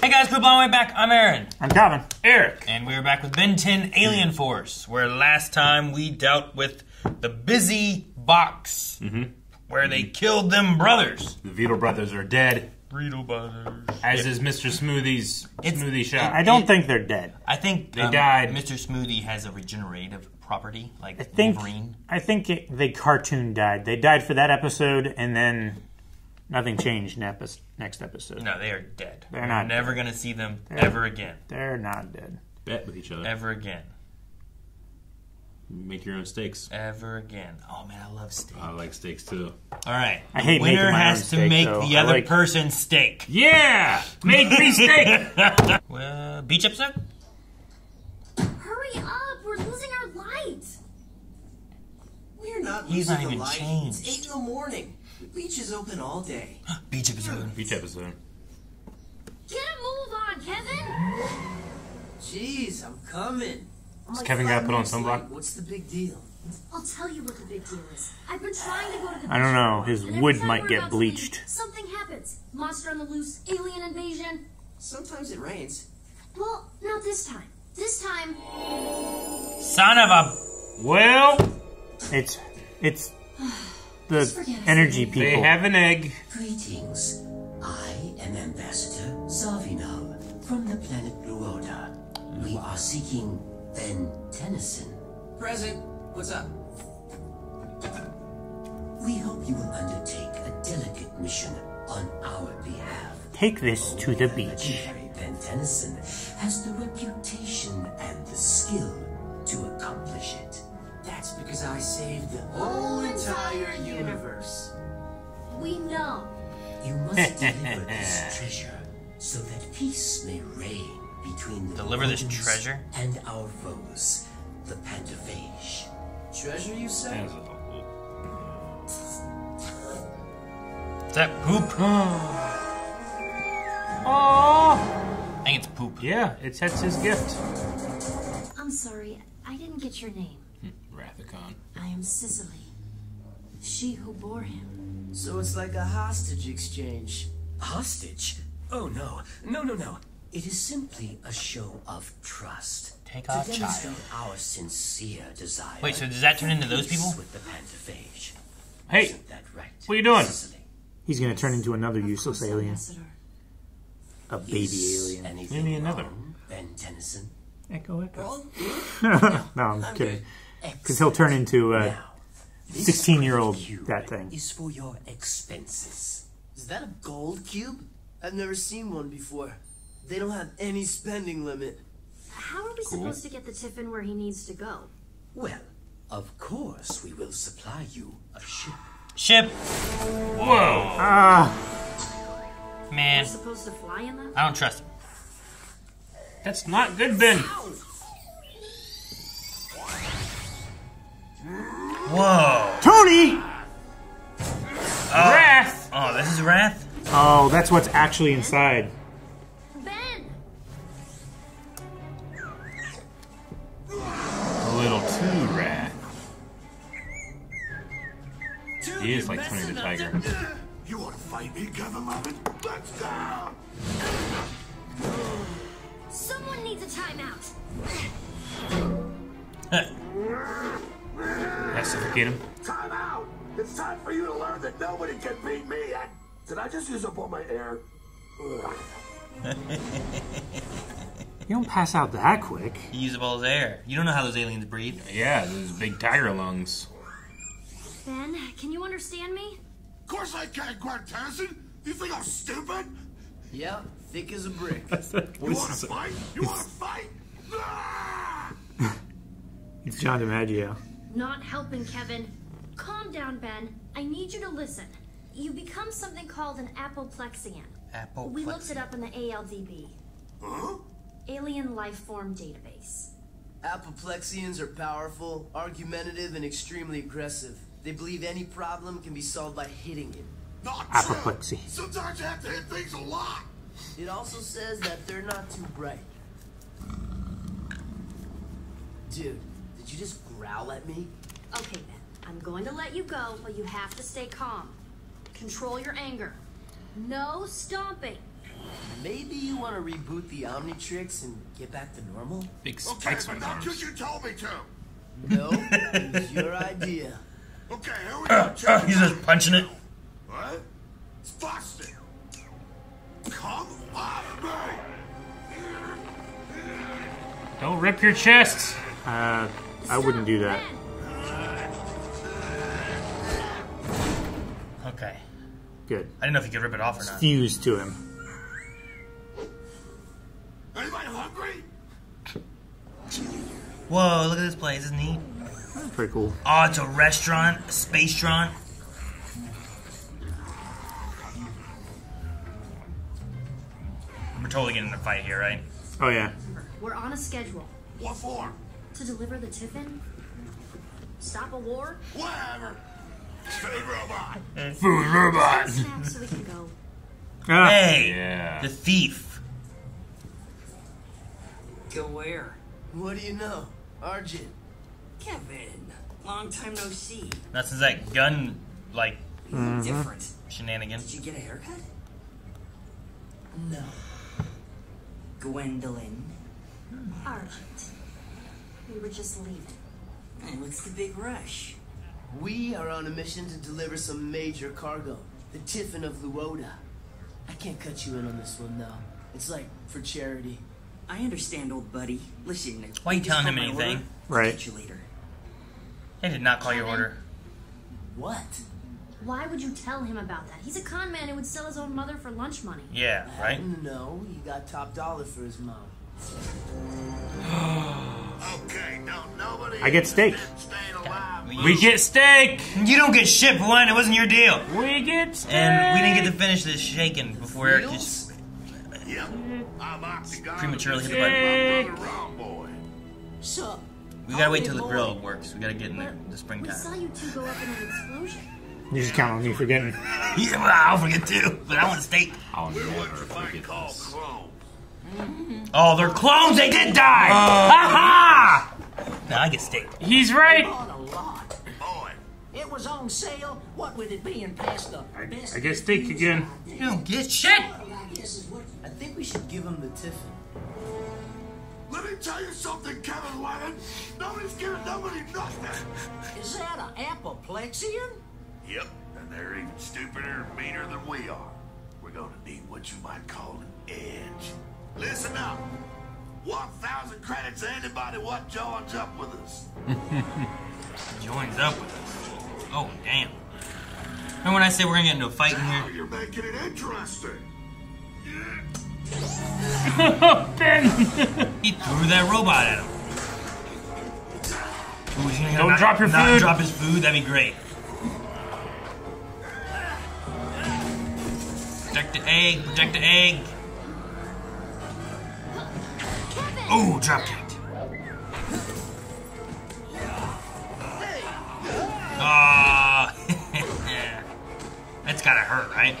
Hey guys, Group Long Way Back. I'm Aaron. I'm Calvin. Eric. And we're back with Ben 10 Alien Force, where last time we dealt with the busy box, where they killed them brothers. The Vito brothers are dead, Burrito brothers. as is Mr. Smoothie's It's- smoothie shop. I don't think they're dead. I think They um, died. Mr. Smoothie has a regenerative property, like I think Wolverine. I think it, they cartoon died. They died for that episode, and then nothing changed in next episode. No, they are dead. They're We're not never gonna see them ever again. They're not dead. Bet with each other. Ever again. Make your own steaks. Ever again. Oh man, I love steak. I like steaks too. All right. I hate winner making my has own to make though. the other like- person steak. Yeah! Make me steak! Well, beach episode? Hurry up! We're losing our light! We're not He's losing not the even light. changed. It's eight in the morning. The beach is open all day. Beach episode. Each episode. Get a move on, Kevin! Jeez, I'm coming. Oh, I'm like Kevin five gotta put on minutes sunblock? late. What's the big deal? I'll tell you what the big deal is. I've been trying to go to the I don't know. His wood might get about to leave, bleached. Something happens. Monster on the loose, alien invasion. Sometimes it rains. Well, not this time. This time, Son of a. Well, It's it's Just the energy people. they have an egg. Greetings. I am Ambassador Zarvinov from the planet Blue Order. We are seeking Ben Tennyson. Present. What's up? We hope you will undertake a delicate mission on our behalf. Take this to the beach. Ben Tennyson has the reputation and the skill to accomplish it. That's because I saved the whole entire universe. we know. You must deliver this treasure so that peace may reign between the Deliver this treasure? and our foes, the Pantophage. Treasure, you say? Is that poop? Oh! I think it's poop. Yeah, it's that's his gift. I'm sorry, I didn't get your name. Rathacon. I am Sicily. She who bore him. So it's like a hostage exchange. Hostage? Oh no, no, no, no. It is simply a show of trust. Take to our demonstrate child. our sincere desire. Wait, so does that turn into those people? With the Pantophage. Hey, Isn't that right? what are you doing? Sicily? He's gonna turn into another Of useless course, alien, Ambassador. a baby Is alien. Anything Maybe another. wrong, Ben Tennyson? Echo, echo. Well, no, I'm kidding. Because he'll turn into a Now, 16-year-old that thing. is for your expenses. is that a gold cube? I've never seen one before. They don't have any spending limit. How are we supposed to get the Tiffin where he needs to go? Well, of course we will supply you a ship. Ship. Whoa! Ah, Man, We're supposed to fly in them? I don't trust him. That's not good, Ben. Whoa. Tony! Oh. Wrath! Oh, this is Wrath? Oh, that's what's actually inside. Ben! A little too wrath. He is like Tony the Tiger. You want to fight me, Kevin Muffin? Let's go! Someone needs a timeout. Pacificate him. Time out! It's time for you to learn that nobody can beat me. And did I just use up all my air? You don't pass out that quick. You used up all his air. You don't know how those aliens breathe. Yeah, those big tiger lungs. Ben, can you understand me? Of course I can, Grant Tennyson. You think I'm stupid? Yeah, thick as a brick. You want to fight? You want to fight? It's John DiMaggio. Not helping, Kevin. Calm down, Ben. I need you to listen. You become something called an Appoplexian. Apple. We looked it up in the ALDB, Huh? Alien Life Form Database. Appoplexians are powerful, argumentative, and extremely aggressive. They believe any problem can be solved by hitting it. Not Apoplexy. true. Sometimes you have to hit things a lot. It also says that they're not too bright. Dude, did you just growl at me? Okay, Ben. I'm going to let you go, but you have to stay calm. Control your anger. No stomping. Maybe you want to reboot the Omnitrix and get back to normal? Big Okay, spikes on but not arms. because you told me to. No, it was your idea. Okay, here we go. Check He's just punching it. What? It's busted. Come on, me. Don't rip your chest. Uh, I wouldn't do that. Okay. Good. I didn't know if you could rip it off or not. Fuse to him. Anybody hungry? Whoa, look at this place. Isn't neat? Pretty cool. Oh, it's a restaurant, a space restaurant. We're totally getting in a fight here, right? Oh yeah. We're on a schedule What for? To deliver the tiffin. Stop a war. Whatever. Food robot. Food robot. Snacks so we can go. Ah, Hey, Yeah. the thief. Go where? What do you know? Argit. Kevin. Long time no see. Not since that gun, like, You look different. shenanigan. Did you get a haircut? No. Gwendolyn. Argit. We were just leaving. And what's the big rush? We are on a mission to deliver some major cargo. The Tiffin of Lewoda. I can't cut you in on this one, though. It's like for charity. I understand, old buddy. Listen. Why are you telling him my anything? order. Right. Catch you later. They did not call your order. What? Why would you tell him about that? He's a con man who would sell his own mother for lunch money. Yeah, right? No, he got top dollar for his mom. Okay, don't nobody. I get steak. Staying. We get steak. You don't get shit for one. It wasn't your deal. We get steak. And we didn't get to finish this shaking before Eric just. Yep. Prematurely hit the button. brother Wrong We gotta oh, wait till the grill works. We gotta get in there the We springtime. saw you two go up in an explosion. you just count on me forgetting. Yeah, well, I'll forget too. But I want steak. I'll never what you might forget call this. Clones. Oh, they're clones. They did die. Uh. Ha ha! Now I get steak. He's right. Bought a lot. Boy, It was on sale. What with it being past the best? I get steak again. You don't get shit. I guess is what I think we should give him the Tiffin. let me tell you something, Kevin Levin. Nobody's giving nobody nothing. is that an Appoplexian? Yep, and they're even stupider and meaner than we are. We're gonna need what you might call an edge. Listen up. 1,000 credits to anybody what joins up with us. Joins up with us. Oh damn. Remember when I said we're gonna get into a fight in Now here? you're making it interesting. ben. He threw that robot at him. Ooh, he's gonna Don't not, drop your not food. drop his food. That'd be great. Protect the egg. Protect the egg. Kevin! Ooh, drop kicked. Ah, that's gotta hurt, right?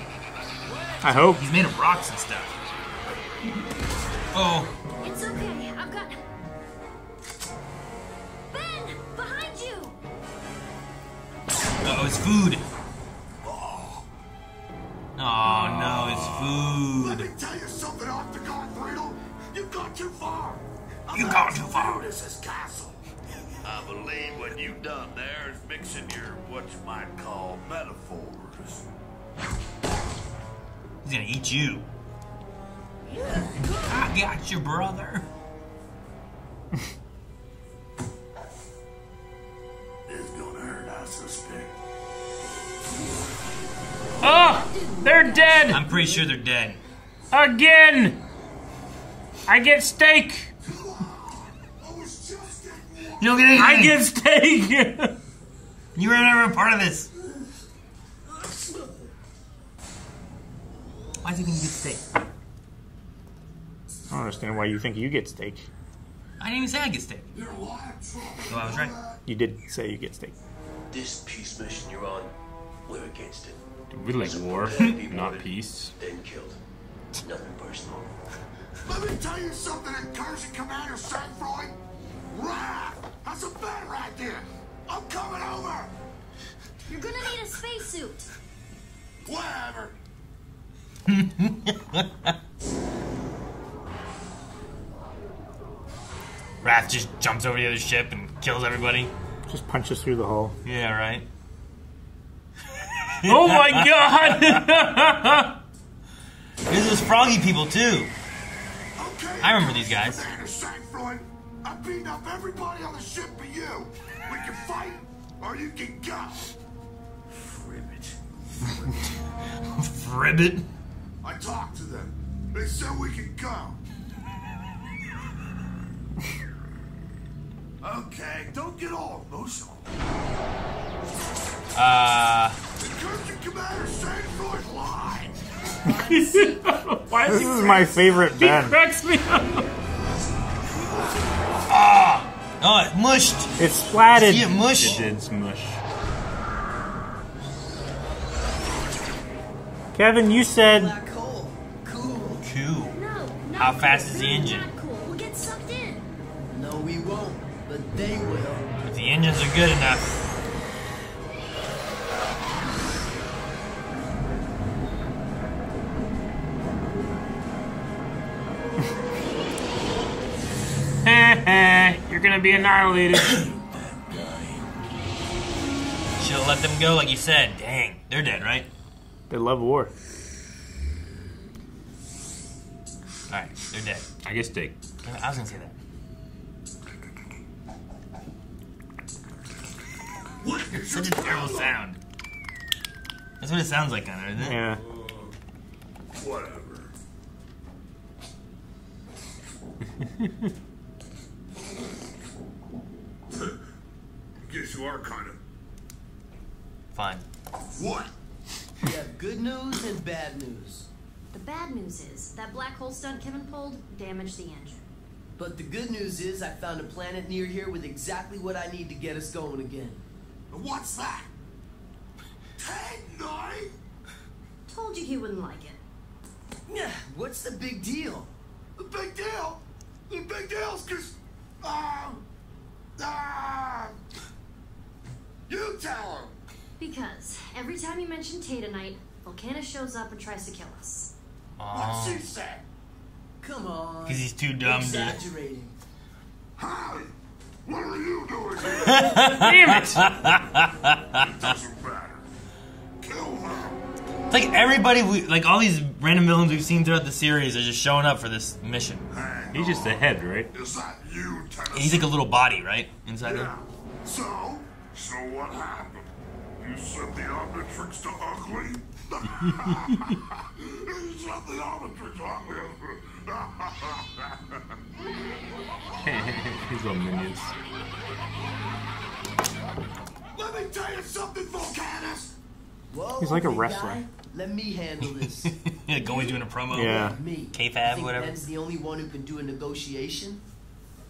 I hope. He's made of rocks and stuff. Oh, It's okay. I've got. Ben! Behind you! oh, it's food. I'm You not gone too far. cute as this castle. I believe what you've done there is mixing your what you might call metaphors. He's gonna eat you. I got you, brother. It's gonna hurt, I suspect. Oh, they're dead I'm pretty sure they're dead. again. I get steak. You don't get anything. I get steak. You were never a part of this. Why is he gonna get steak? I don't understand why you think you get steak. I didn't even say I get steak. You're a lot of. Oh, I was right. You did say you get steak. This peace mission you're on, we're against it. we like war, not peace. Then killed. Nothing personal. Let me tell you something, Incursean Commander Sackfroid. Rah! That's a better idea. I'm coming over. You're gonna need a spacesuit. Whatever. Wrath just jumps over the other ship and kills everybody. Just punches through the hull. Yeah, right. Oh my god! There's those froggy people too. Okay. I remember these guys. Commander Sackfroid, I'm beating up everybody on the ship but you. We can fight, or you can go. Ribbit. Ribbit. I talked to them. They said we can go. okay, don't get all emotional. Uh, The Curtain Commander Sackfroid lied. Why This is my favorite He Ben. cracks me up. Oh, it mushed. It splatted. See it mush? It did smush. Kevin, you said Black hole. Cool. Cool. No, no. How fast is the engine? Not cool. We'll get sucked in. No, we won't, but they will. If the engines are good enough. You're gonna be annihilated. Should have let them go like you said. Dang, they're dead, right? they love war. Alright, they're dead. I guess take. I was gonna say that. What? Such a terrible sound. That's what it sounds like, kind of, isn't it? Yeah. Whatever. Guess you are kind of. Fine. What? We have good news and bad news. The bad news is that black hole stunt Kevin pulled damaged the engine. But the good news is I found a planet near here with exactly what I need to get us going again. What's that? Tag night? Told you he wouldn't like it. Yeah, what's the big deal? The big deal? The big deal's cause, um, ah, you tell him. Because every time you mention Taydenite, Vulkanus shows up and tries to kill us. What's Oh. she said? Come on. Because he's too dumb to. Exaggerating. Hi. What are you doing here? Damn it! Doesn't matter. Kill her. It's like everybody, we, like all these random villains we've seen throughout the series are just showing up for this mission. Hang He's just on. a head, right? Is that you, Tennessee? He's like a little body, right? Inside Yeah. there? So? So what happened? You said the Omnitrix to ugly? you said the Omnitrix to ugly. His little minions. Let me tell you something, Vulkanus! Whoa, He's like a wrestler. guy. Let me handle this. yeah, going doing a promo. Yeah. me. kayfabe, whatever. Ben's the only one who can do a negotiation?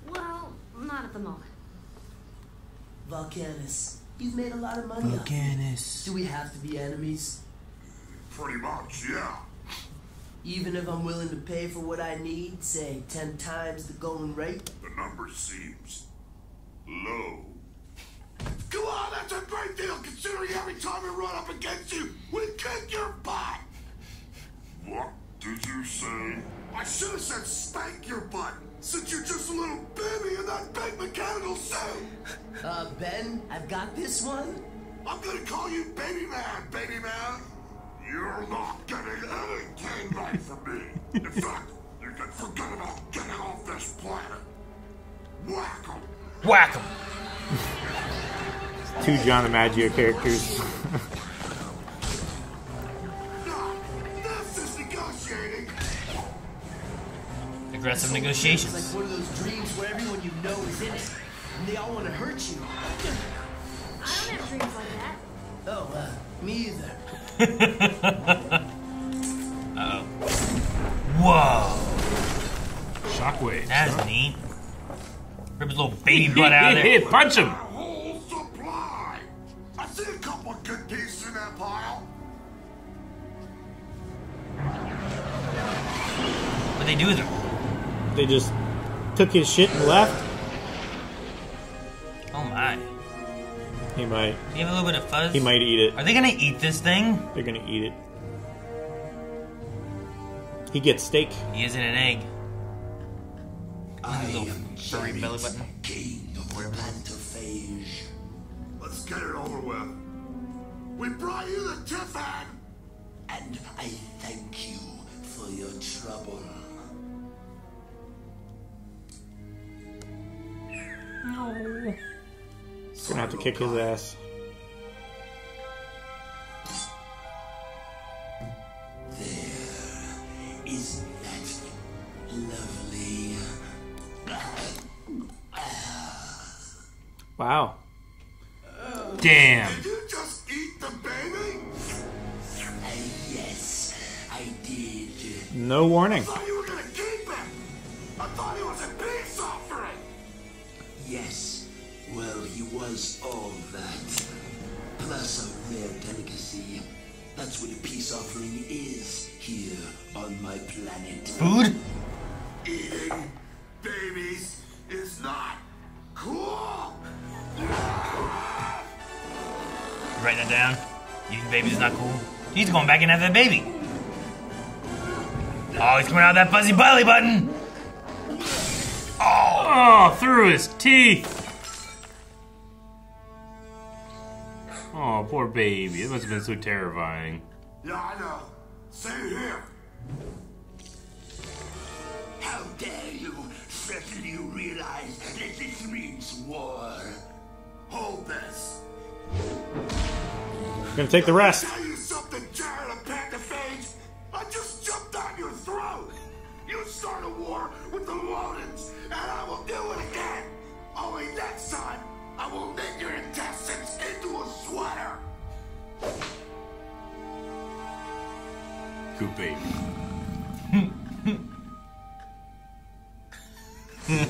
Well, not at the moment. Vulkanus, you've made a lot of money. off. Vulkanus. Do we have to be enemies? Pretty much, yeah. Even if I'm willing to pay for what I need, say ten times the going rate? The number seems low. Come on, that's a great deal considering every time we run up against you, we kick your butt! What did you say? I should have said spank your butt, since you're just a little baby in that big mechanical suit! Uh, Ben, I've got this one. I'm gonna call you Baby Man, Baby Man! You're not getting anything right from me! In fact, you can forget about getting off this planet! Whack 'em! Whack him. Two John DiMaggio characters. Aggressive It's negotiations. like one of those dreams where everyone you know is in it, and they all want to hurt you. I don't have dreams like that. Oh, uh, me either. Uh-oh. Whoa. Shockwave. That's neat. Rip his little baby butt out of there. Punch him! Took his shit and left. Oh my. He might. Do you have a little bit of fuzz? He might eat it. Are they gonna eat this thing? They're gonna eat it. He gets steak. He isn't an egg. I His little am furry Jarett, belly button. King of the Pantophage. Let's get it over with. We brought you the Tiffin! And I thank you for your trouble. Gonna have to kick his ass. Isn't that lovely? Wow. Damn. Did you just eat the baby? Uh, yes, I did. No warning. Was all that. Plus a rare delicacy. That's what a peace offering is here on my planet. Food? Eating babies is not cool! Write that down. Eating babies is not cool. He's going back and have that baby. Oh, he's coming out of that fuzzy belly button. Oh, through his teeth. Oh, poor baby. It must have been so terrifying. Yeah, I know. Same here. How dare you? Certainly you realize that this means war. Hold this. I'm Gonna take the rest.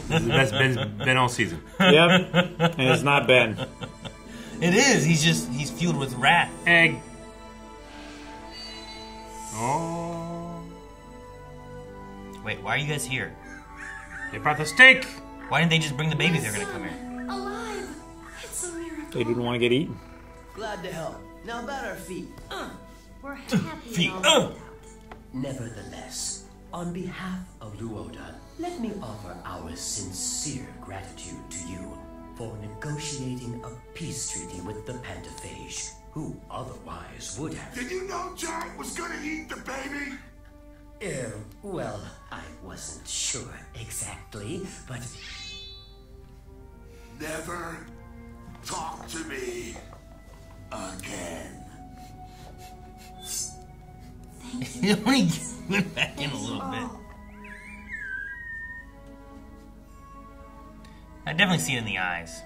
This is the best Ben's been all season. Yep. And it's not Ben. It is. He's just he's fueled with wrath. Egg. Oh. Wait, why are you guys here? They brought the steak. Why didn't they just bring the baby they're gonna come here? Alive! It's a miracle. They didn't want to get eaten. Glad to help. Now about our feet. Uh, We're happy Feet. and Uh. Nevertheless, on behalf of Lewoda, let me offer our sincere gratitude to you for negotiating a peace treaty with the Pantophage, who otherwise would have. Did you know Jarett was gonna eat the baby? Uh, well, I wasn't sure exactly, but Never talk to me again. He only went back in a little bit. I definitely see it in the eyes.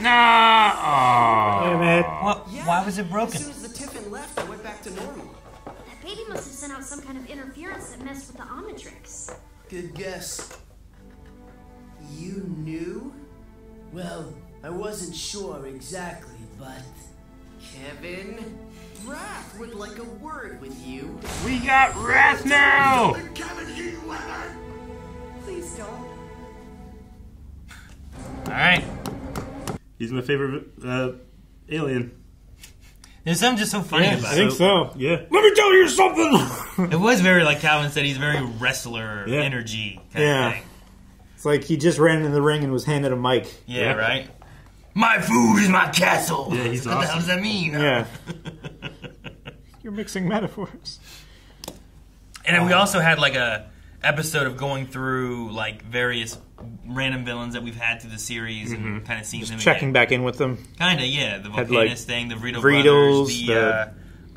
Nah. Oh. Damn it. What? Why was it broken? As soon as the Tiffin left, I went back to normal. That baby must have sent out some kind of interference that messed with the Omnitrix. Good guess. You knew? Well, I wasn't sure exactly, but. Kevin? Wrath would like a word with you. We got wrath now. Kevin. Leonard! Please don't. All right. He's my favorite uh, alien. There's something just so funny Yeah, about I think it. so. Yeah. Let me tell you something. It was very like Calvin said. He's very wrestler Yeah. energy kind Yeah. of thing. it's like he just ran in the ring and was handed a mic. Yeah, Yeah. right. My food is my castle. Yeah, he's what the hell does that mean? Yeah. You're mixing metaphors. And then we also had like a episode of going through like various random villains that we've had through the series and kind of seeing them Checking back in with them. Kind of, yeah. The Vulkanus like, thing, the Vreedle Vritos, brothers, the, the uh,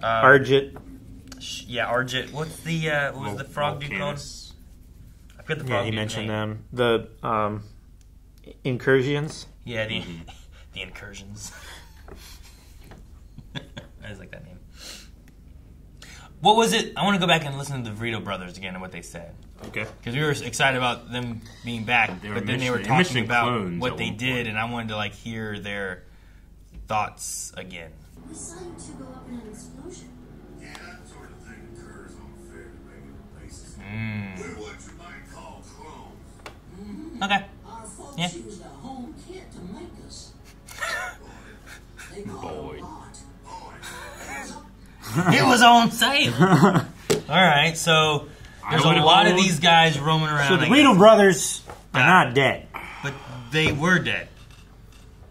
uh, Argit. yeah, Argit. What's the uh, what was the frog dude called? I forget the frog Yeah, he mentioned name. them. The um, Incurseans. Yeah, the the Incurseans. I just like that name. What was it? I want to go back and listen to the Vreedle brothers again and what they said. Okay. Because we were excited about them being back, They but then they were talking about what they did, point. and I wanted to like hear their thoughts again. We saw you two go up in an explosion. Yeah, that sort of thing occurs on a fairly regular basis. Mm. We're what you might call clones. Okay. our folks Yeah. Boy. it a lot. Boy, it was on sale. All right, so there's a lot of these guys roaming around. So the I guess. Vreedle brothers are Yeah. not dead, but they were dead.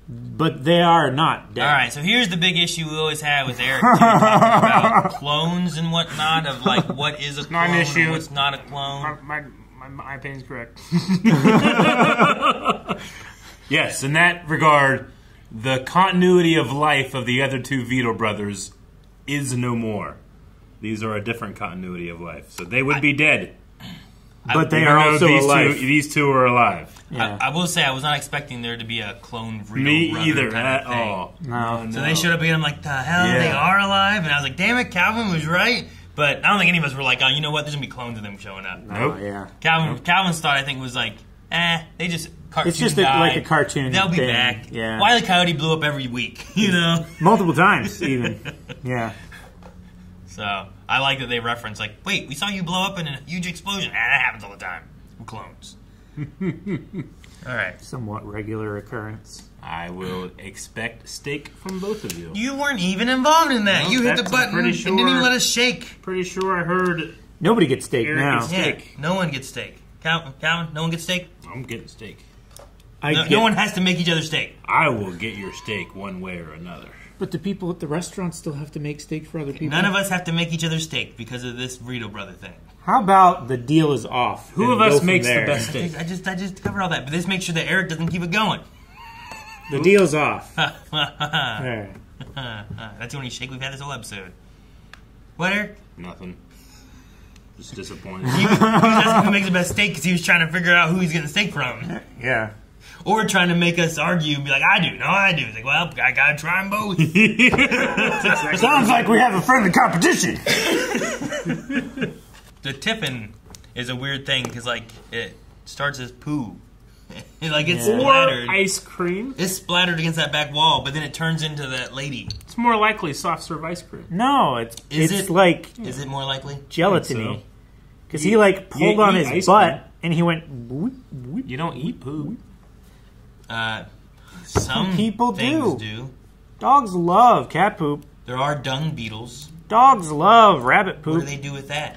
but they are not dead. All right, so here's the big issue we always had with Eric talking about clones and whatnot of like what is a not clone an and issue. what's not a clone. My, my, my opinion's correct. yes, in that regard, the continuity of life of the other two Vito brothers is no more. These are a different continuity of life, so they would be dead. But they are also these alive. Two, these two are alive. Yeah. I, I will say I was not expecting there to be a clone Rito Me brother either kind at of thing. all. No. So they showed up again. I'm like, the hell, Yeah. they are alive, and I was like, damn it, Calvin was right. But I don't think any of us were like, oh, you know what? There's gonna be clones of them showing up. Nope. Oh, yeah. Calvin, Calvin's thought I think was like, eh, they just cartoon It's just a- like a cartoon They'll be thing, back. yeah. Wile E. Coyote blew up every week, you know. Multiple times, even. Yeah. So I like that they reference like, wait, we saw you blow up in a huge explosion. Ah, that happens all the time. We're clones. all right. Somewhat regular occurrence. I will expect steak from both of you. You weren't even involved in that. No, you hit the button I'm and didn't even let us shake. Pretty sure I heard Nobody gets steak Eric now. is- Yeah, no one gets steak. Calvin, Calvin, no one gets steak. I'm getting steak. I No, get- no one has to make each other steak. I will get your steak one way or another. But the people at the restaurant still have to make steak for other people. None of us have to make each other steak because of this Rito brother thing. How about the deal is off? Who of us from makes the best steak? I just, I just covered all that, but this makes sure that Eric doesn't keep it going. The deal's off. That's the only shake we've had this whole episode. What, Eric? Nothing. Just disappointed. He was asking who makes the best steak because he was trying to figure out who he's getting steak from. Yeah. Or trying to make us argue and be like, I do, no, I do. It's like, well, I gotta try them both. Sounds like we have a friendly competition. the tiffin is a weird thing because, like, it starts as poo. like, it's Yeah. or splattered. ice cream. It's splattered against that back wall, but then it turns into that lady. It's more likely soft serve ice cream. No, it's Is it's it- like Is it more likely? gelatiny. so. Because he like pulled on his butt cream. and he went. "Whoop, whoop." You don't eat poo. Uh, some people things do. do. Dogs love cat poop. There are dung beetles. Dogs love rabbit poop. What do they do with that?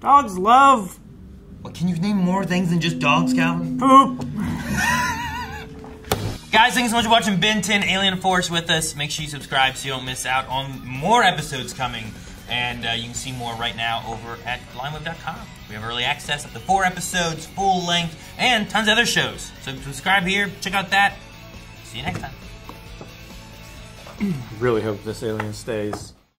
Dogs love Well, can you name more things than just dogs, Calvin? poop. Guys, thanks so much for watching Ben 10 Alien Force with us. Make sure you subscribe so you don't miss out on more episodes coming. And uh, you can see more right now over at blindwave.com. We have early access up to four episodes, full length, and tons of other shows. So subscribe here, check out that. See you next time. Really hope this alien stays.